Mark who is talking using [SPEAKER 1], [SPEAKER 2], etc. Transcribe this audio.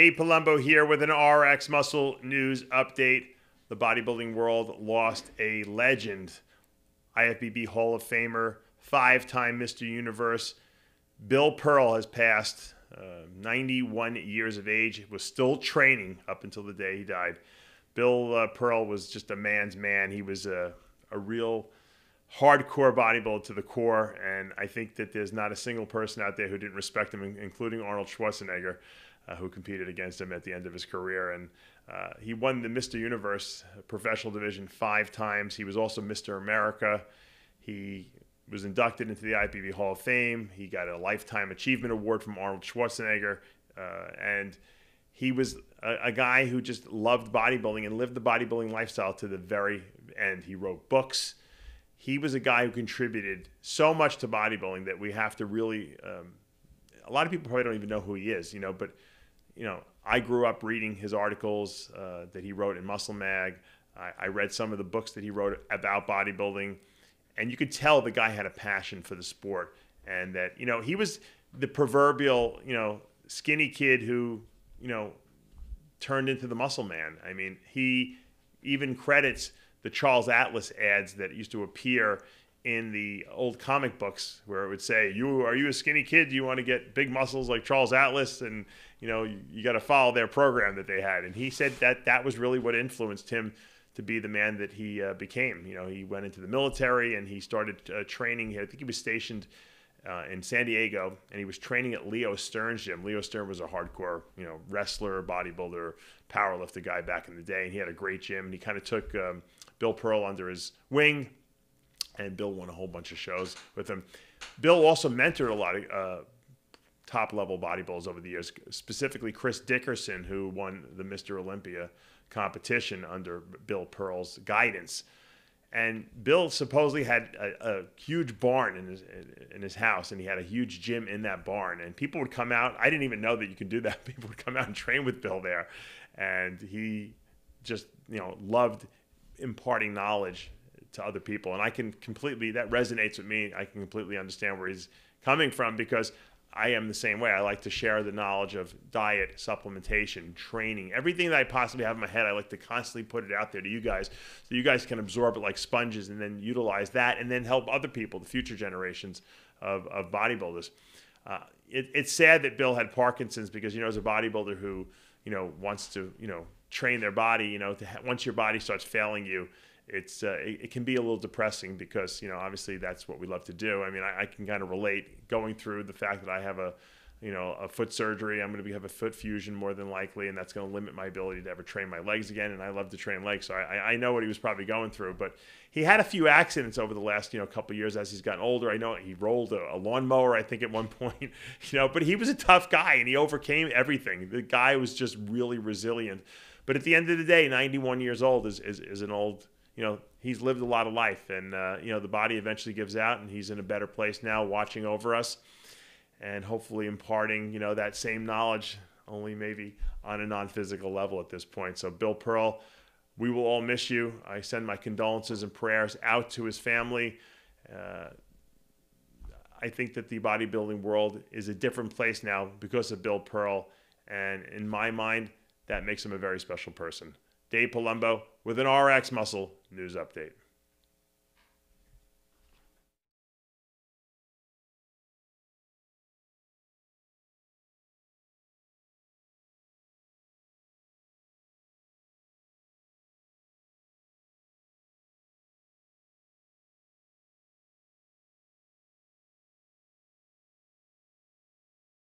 [SPEAKER 1] Dave Palumbo here with an RX Muscle News update. The bodybuilding world lost a legend, IFBB Hall of Famer, five time Mr. Universe. Bill Pearl has passed uh, 91 years of age, was still training up until the day he died. Bill uh, Pearl was just a man's man. He was a, a real hardcore bodybuilder to the core, and I think that there's not a single person out there who didn't respect him, including Arnold Schwarzenegger, uh, who competed against him at the end of his career. And uh, he won the Mr. Universe professional division five times. He was also Mr. America. He was inducted into the IFBB Hall of Fame. He got a Lifetime Achievement Award from Arnold Schwarzenegger, uh, and he was a, a, guy who just loved bodybuilding and lived the bodybuilding lifestyle to the very end. He wrote books he was a guy who contributed so much to bodybuilding that we have to really. Um, a lot of people probably don't even know who he is, you know. But you know, I grew up reading his articles uh, that he wrote in Muscle Mag. I, I read some of the books that he wrote about bodybuilding, and you could tell the guy had a passion for the sport, and that you know he was the proverbial you know skinny kid who you know turned into the muscle man. I mean, he even credits the Charles Atlas ads that used to appear in the old comic books where it would say, "You are you a skinny kid? Do you want to get big muscles like Charles Atlas?" And you know, you, you got to follow their program that they had. And he said that that was really what influenced him to be the man that he uh, became. You know, he went into the military and he started uh, training. I think he was stationed uh, in San Diego, and he was training at Leo Stern's gym. Leo Stern was a hardcore, you know, wrestler, bodybuilder, powerlifter guy back in the day, and he had a great gym. And he kind of took um, Bill Pearl under his wing, and Bill won a whole bunch of shows with him. Bill also mentored a lot of uh, top level bodybuilders over the years, specifically Chris Dickerson, who won the Mr. Olympia competition under Bill Pearl's guidance. And Bill supposedly had a, a, huge barn in his in his house, and he had a huge gym in that barn. And people would come out. I didn't even know that you could do that. People would come out and train with Bill there, and he just you know loved imparting knowledge to other people. And I can completely, that resonates with me. I can completely understand where he's coming from because I am the same way. I like to share the knowledge of diet, supplementation, training, everything that I possibly have in my head. I like to constantly put it out there to you guys so you guys can absorb it like sponges and then utilize that and then help other people, the future generations of, of bodybuilders. Uh, it, it's sad that Bill had Parkinson's because, you know, as a bodybuilder who, you know, wants to, you know, train their body. You know, ha- once your body starts failing you, it's uh, it, it, can be a little depressing because you know obviously that's what we love to do. I mean, I, I can kind of relate going through the fact that I have a you know, a foot surgery. I'm going to have a foot fusion more than likely, and that's going to limit my ability to ever train my legs again. And I love to train legs, so I, I know what he was probably going through. But he had a few accidents over the last, you know, couple years as he's gotten older. I know he rolled a, a lawnmower, I think, at one point, you know. But he was a tough guy, and he overcame everything. The guy was just really resilient. But at the end of the day, 91 years old is, is, is an old, you know, he's lived a lot of life. And, uh, you know, the body eventually gives out, and he's in a better place now watching over us and hopefully imparting, you know, that same knowledge, only maybe on a non physical level at this point. So, Bill Pearl, we will all miss you. I send my condolences and prayers out to his family. Uh, I think that the bodybuilding world is a different place now because of Bill Pearl. And in my mind, that makes him a very special person. Dave Palumbo with an RX Muscle News Update.